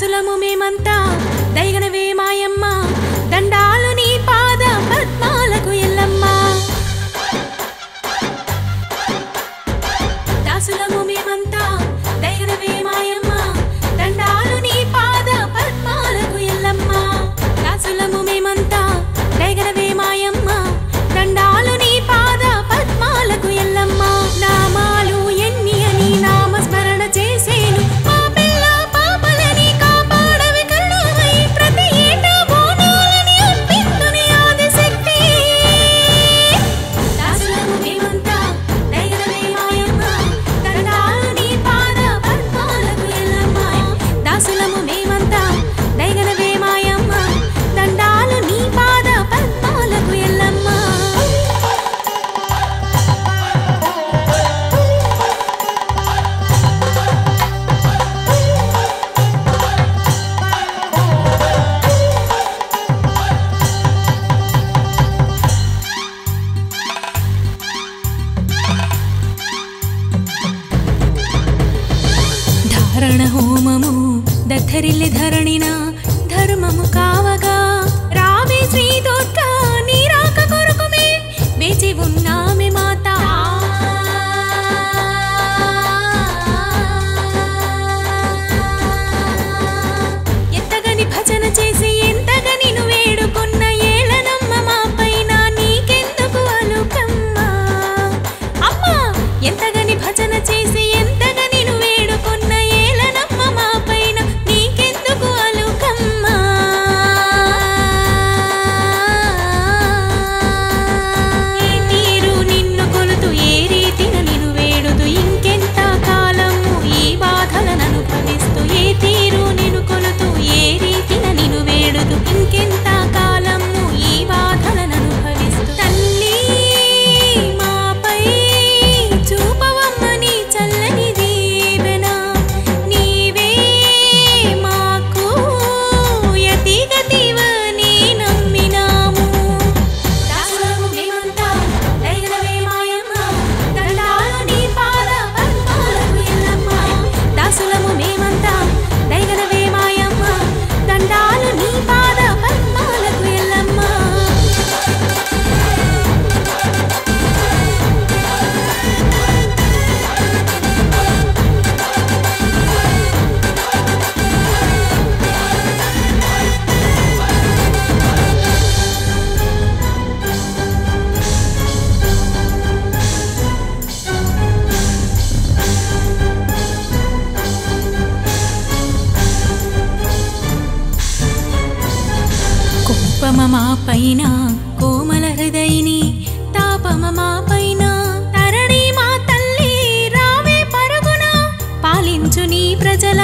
విశ్వాసులము మేమంతా తాపమమా పైన కోమల హృదయని తాపమమా పైన తరణి మా తల్లి రావే పరుగున పాలించు నీ ప్రజల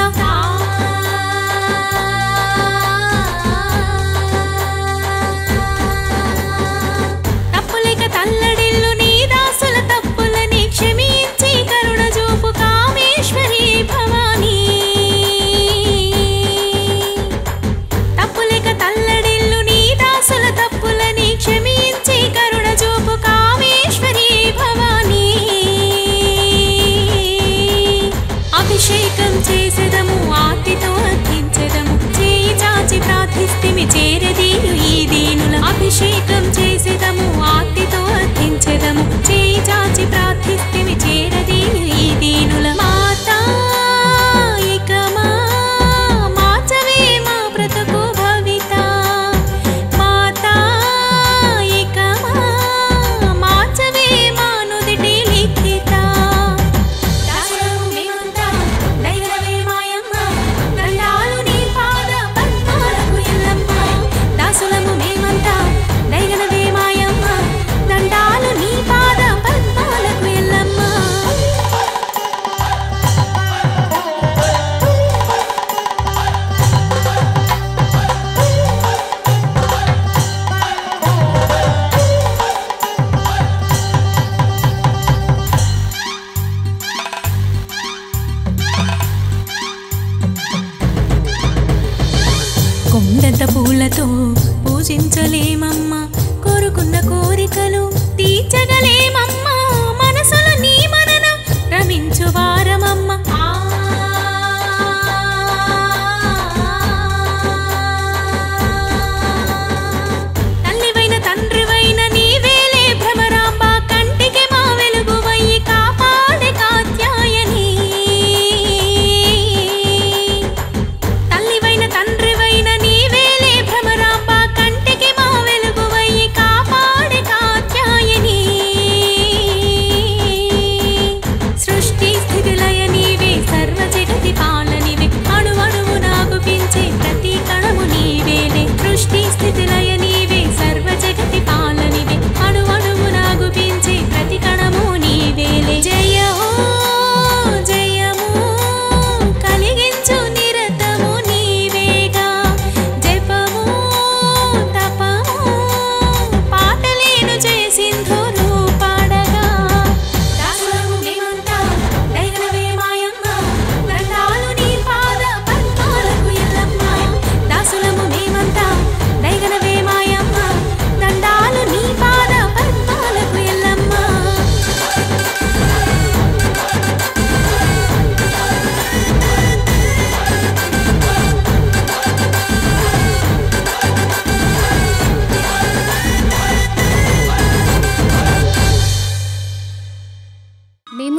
అభిషేకం చేసెదము ఆతితో అర్థించదము చేయి చాచి ప్రార్థిస్తే చేరదీరు ఈ దీనుల అభిషేకం చేసెదము ఆతితో అర్థించదము చేయి చాచి ప్రార్థిస్తే పూజించలేమమ్మా కోరుకున్న కోరికలు తీర్చగలేమమ్మా.